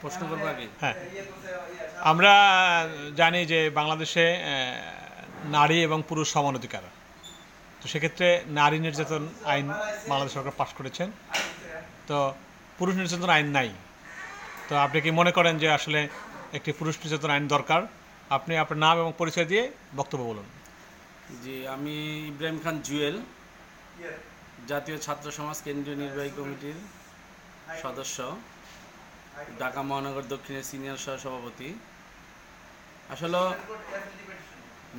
প্রশ্ন করব আগে? হ্যাঁ। আমরা জানি যে বাংলাদেশে নারী এবং পুরুষ সমান অধিকার। তো সেক্ষেত্রে নারী নির্যাতন আইন বাংলাদেশ সরকার পাশ করেছেন। তো পুরুষ নির্যাতন আইন নাই। তো আপনি কি মনে করেন যে আসলে একটি পুরুষ নির্যাতন আইন দরকার? আপনি আপনার নাম এবং পরিচয় দিয়ে বক্তব্য বলুন। জি আমি ইব্রাহিম খান জুয়েল। জাতীয় ছাত্র সমাজ কেন্দ্রীয় নির্বাহী কমিটির সদস্য, ঢাকা মহানগর দক্ষিণের সিনিয়র সহ সভাপতি। আসলে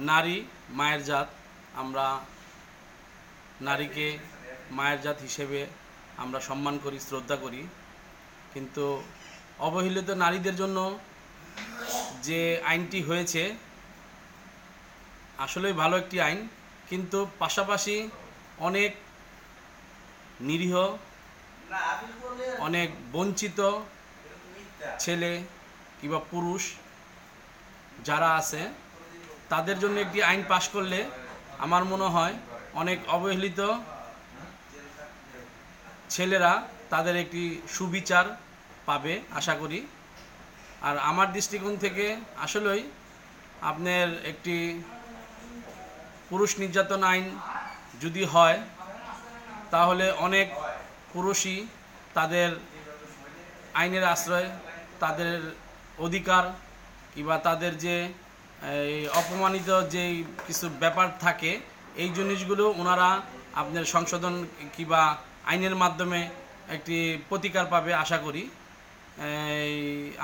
নারী মায়ের জাত, আমরা নারীকে মায়ের জাত হিসেবে আমরা সম্মান করি, শ্রদ্ধা করি। কিন্তু অবহেলিত নারীদের জন্য যে আইনটি হয়েছে, আসলেই ভালো একটি আইন। কিন্তু পাশাপাশি অনেক নিরীহ অনেক বঞ্চিত ছেলে কিংবা পুরুষ যারা আছে তাদের জন্য একটি আইন পাশ করলে আমার মনে হয় অনেক অবহেলিত ছেলেরা তাদের একটি সুবিচার পাবে আশা করি। আর আমার দৃষ্টিকোণ থেকে আসলেই আপনার একটি পুরুষ নির্যাতন আইন যদি হয় তাহলে অনেক পুরুষই তাদের আইনের আশ্রয়, তাদের অধিকার কিংবা তাদের যে অপমানিত যে কিছু ব্যাপার থাকে, এই জিনিসগুলো ওনারা আপনার সংশোধন কিংবা আইনের মাধ্যমে একটি প্রতিকার পাবে আশা করি।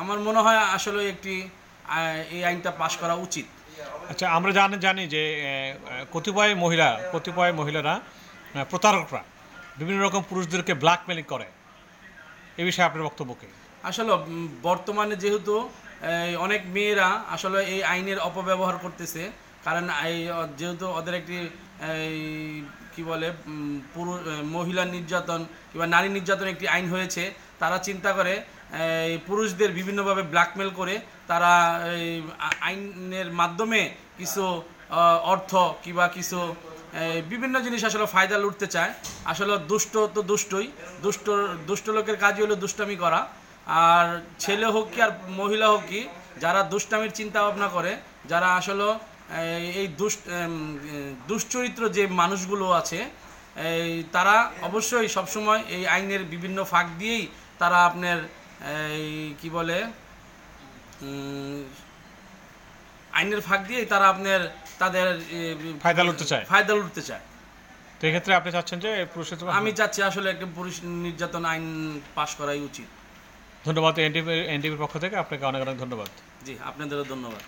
আমার মনে হয় আসলে একটি, এই আইনটা পাশ করা উচিত। আচ্ছা আমরা জানি জানি যে কতিপয় মহিলা, কতিপয় মহিলারা প্রতারকরা বিভিন্ন রকম পুরুষদেরকে ব্ল্যাকমেলিং করে। এ বিষয়ে আপনার বক্তব্য কি? আসলে বর্তমানে যেহেতু অনেক মেয়েরা আসলে এই আইনের অপব্যবহার করতেছে, কারণ এই যেহেতু ওদের একটি কি বলে পুরুষ মহিলা নির্যাতন কিংবা নারী নির্যাতন একটি আইন হয়েছে, তারা চিন্তা করে পুরুষদের বিভিন্নভাবে ব্ল্যাকমেল করে, তারা আইনের মাধ্যমে কিছু অর্থ কিংবা কিছু বিভিন্ন জিনিস আসলে ফায়দা লুটতে চায়। আসলে দুষ্ট তো দুষ্টই। দুষ্ট দুষ্ট লোকের কাজই হলো দুষ্টামি করা। আর ছেলে হোক কি আর মহিলা হোক কি যারা দুষ্টামির চিন্তা ভাবনা করে যারা আসলে এই, দুষ্ট দুশ্চরিত্র যে মানুষগুলো আছে এই তারা অবশ্যই সবসময় এই আইনের বিভিন্ন ফাঁক দিয়েই তারা আপনার এই কি বলে আইনের ফাঁক দিয়েই তারা আপনার তাদের ফায়দা লুটতে চায়। ফায়দা লুটতে চায়। তো এক্ষেত্রে আপনি চাচ্ছেন যে পুরুষের আমি চাচ্ছি আসলে একটা পুরুষ নির্যাতন আইন পাশ করাই উচিত। ধন্যবাদ এনডিপি এনডিপির পক্ষ থেকে। আপনাকে অনেক অনেক ধন্যবাদ। জি আপনাদেরও ধন্যবাদ।